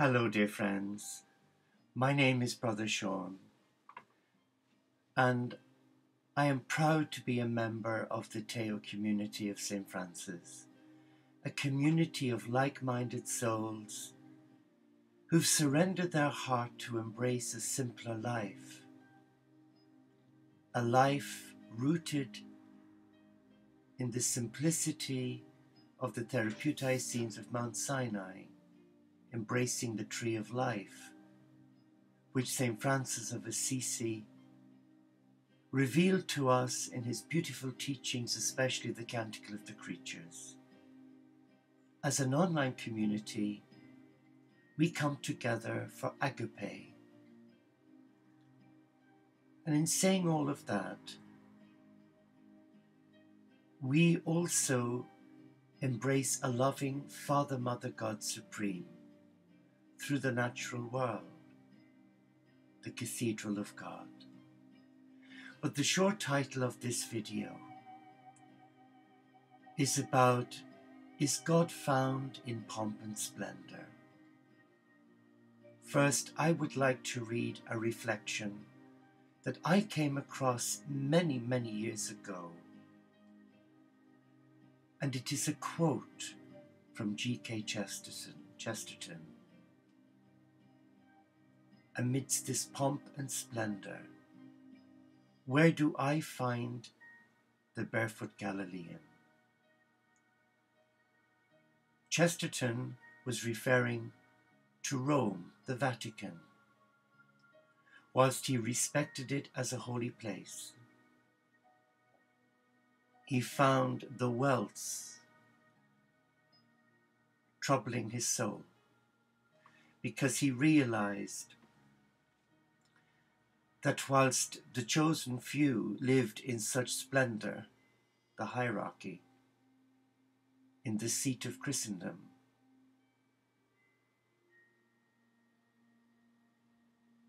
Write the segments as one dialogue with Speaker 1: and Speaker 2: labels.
Speaker 1: Hello, dear friends. My name is Brother Sean, and I am proud to be a member of the Tau community of St. Francis, a community of like minded souls who've surrendered their heart to embrace a simpler life, a life rooted in the simplicity of the therapeutic Essenes of Mount Sinai embracing the tree of life, which St. Francis of Assisi revealed to us in his beautiful teachings, especially the Canticle of the Creatures. As an online community, we come together for agape. And in saying all of that, we also embrace a loving Father, Mother, God Supreme through the natural world, the Cathedral of God. But the short title of this video is about Is God found in pomp and splendor? First, I would like to read a reflection that I came across many, many years ago. And it is a quote from G.K. Chesterton. Chesterton amidst this pomp and splendor, where do I find the barefoot Galilean? Chesterton was referring to Rome, the Vatican, whilst he respected it as a holy place. He found the welts troubling his soul because he realized that whilst the chosen few lived in such splendor, the hierarchy, in the seat of Christendom,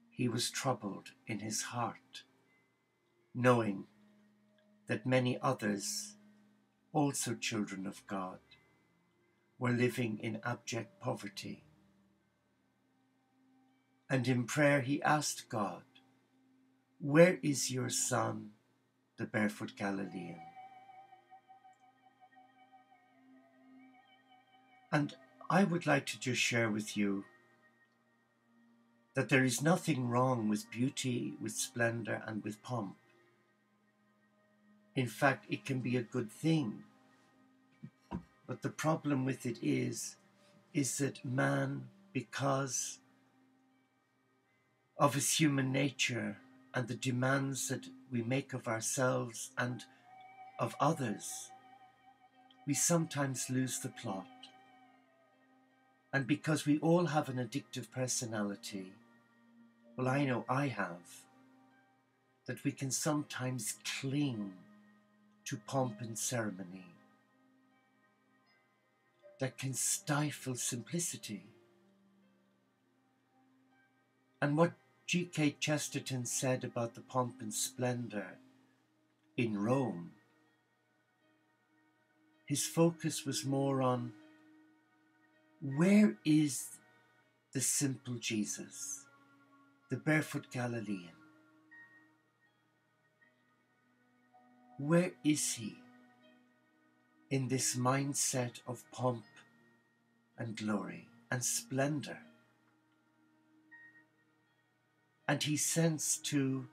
Speaker 1: he was troubled in his heart, knowing that many others, also children of God, were living in abject poverty. And in prayer he asked God where is your son, the barefoot Galilean? And I would like to just share with you that there is nothing wrong with beauty, with splendor, and with pomp. In fact, it can be a good thing. But the problem with it is, is that man, because of his human nature, and the demands that we make of ourselves and of others, we sometimes lose the plot. And because we all have an addictive personality, well, I know I have, that we can sometimes cling to pomp and ceremony that can stifle simplicity. And what G.K. Chesterton said about the pomp and splendor in Rome, his focus was more on where is the simple Jesus, the barefoot Galilean? Where is he in this mindset of pomp and glory and splendor? And he sensed too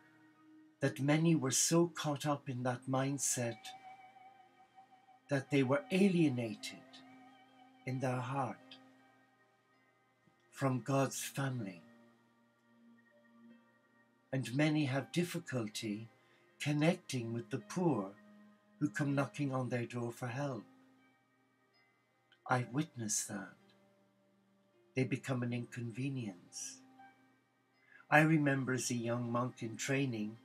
Speaker 1: that many were so caught up in that mindset that they were alienated in their heart from God's family. And many have difficulty connecting with the poor who come knocking on their door for help. I witnessed that. They become an inconvenience. I remember as a young monk in training,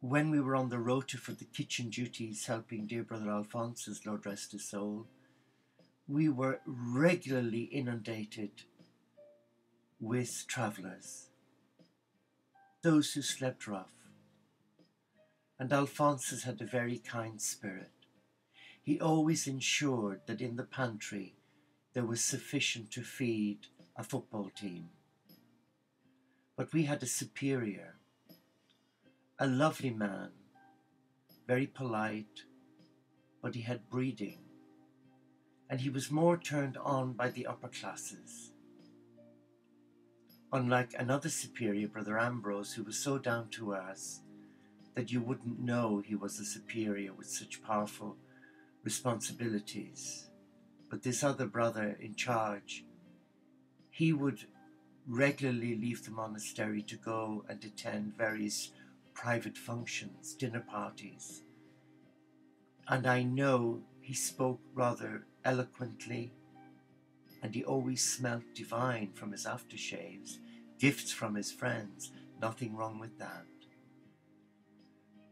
Speaker 1: when we were on the rota for the kitchen duties helping dear brother Alphonsus, Lord rest his soul, we were regularly inundated with travellers, those who slept rough. And Alphonsus had a very kind spirit. He always ensured that in the pantry there was sufficient to feed a football team. But we had a superior, a lovely man, very polite, but he had breeding, and he was more turned on by the upper classes. Unlike another superior, Brother Ambrose, who was so down to earth that you wouldn't know he was a superior with such powerful responsibilities. But this other brother in charge, he would regularly leave the monastery to go and attend various private functions, dinner parties. And I know he spoke rather eloquently, and he always smelt divine from his aftershaves, gifts from his friends, nothing wrong with that.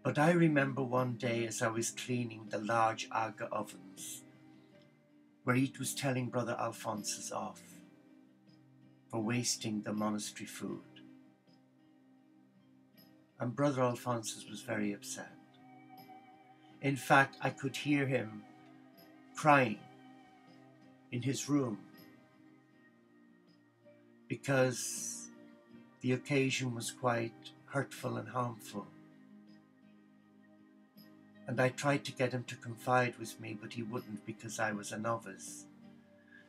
Speaker 1: But I remember one day as I was cleaning the large Aga ovens, where he was telling Brother Alphonsus off for wasting the monastery food. And Brother Alphonsus was very upset. In fact, I could hear him crying in his room because the occasion was quite hurtful and harmful. And I tried to get him to confide with me, but he wouldn't because I was a novice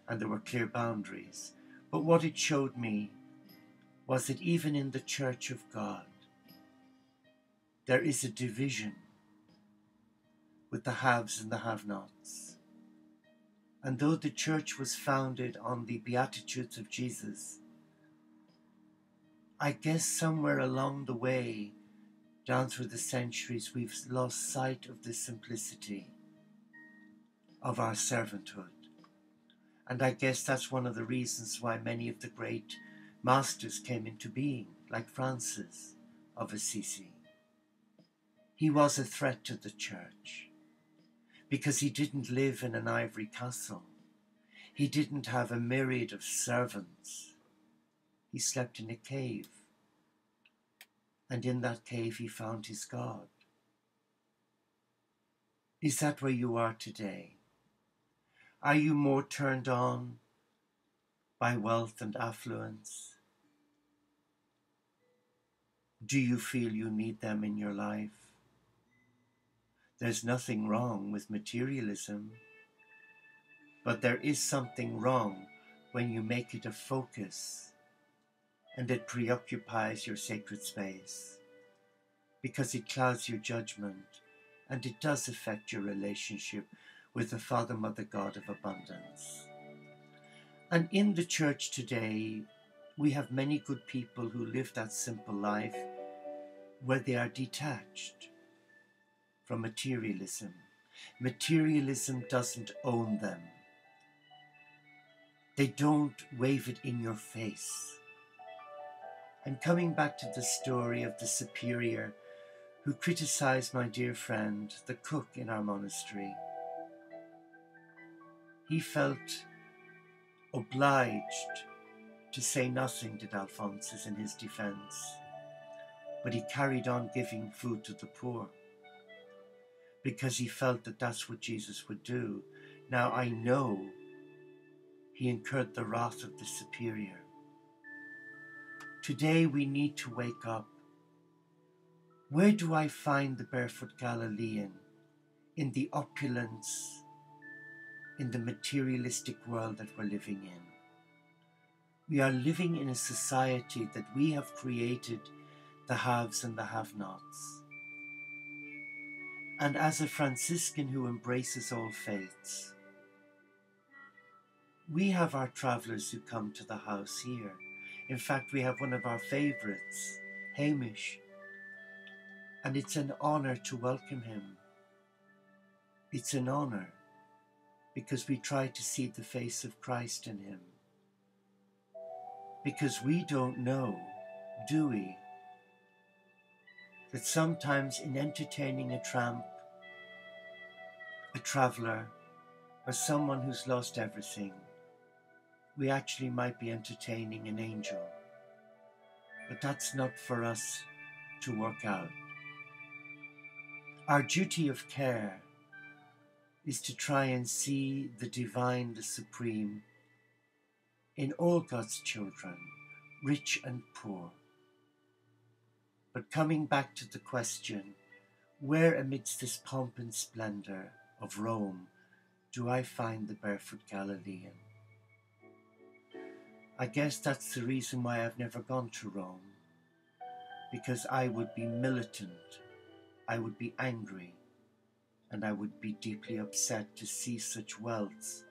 Speaker 1: and there were clear boundaries. But what it showed me was that even in the Church of God, there is a division with the haves and the have nots. And though the church was founded on the Beatitudes of Jesus, I guess somewhere along the way down through the centuries, we've lost sight of the simplicity of our servanthood. And I guess that's one of the reasons why many of the great masters came into being, like Francis of Assisi. He was a threat to the church because he didn't live in an ivory castle. He didn't have a myriad of servants. He slept in a cave and in that cave he found his God. Is that where you are today? Are you more turned on by wealth and affluence? Do you feel you need them in your life? There's nothing wrong with materialism, but there is something wrong when you make it a focus and it preoccupies your sacred space because it clouds your judgment and it does affect your relationship with the Father, Mother, God of abundance. And in the church today, we have many good people who live that simple life where they are detached from materialism. Materialism doesn't own them. They don't wave it in your face. And coming back to the story of the superior who criticized my dear friend, the cook in our monastery, he felt obliged to say nothing, did Alphonsus, in his defense, but he carried on giving food to the poor because he felt that that's what Jesus would do. Now I know he incurred the wrath of the superior Today we need to wake up. Where do I find the barefoot Galilean? In the opulence, in the materialistic world that we're living in. We are living in a society that we have created the haves and the have nots. And as a Franciscan who embraces all faiths, we have our travelers who come to the house here in fact, we have one of our favourites, Hamish, and it's an honour to welcome him. It's an honour because we try to see the face of Christ in him. Because we don't know, do we, that sometimes in entertaining a tramp, a traveller, or someone who's lost everything, we actually might be entertaining an angel. But that's not for us to work out. Our duty of care is to try and see the divine, the supreme, in all God's children, rich and poor. But coming back to the question, where amidst this pomp and splendour of Rome do I find the barefoot Galilean? I guess that's the reason why I've never gone to Rome. Because I would be militant, I would be angry, and I would be deeply upset to see such wealth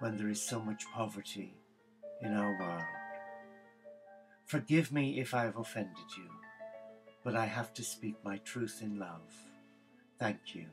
Speaker 1: when there is so much poverty in our world. Forgive me if I have offended you, but I have to speak my truth in love. Thank you.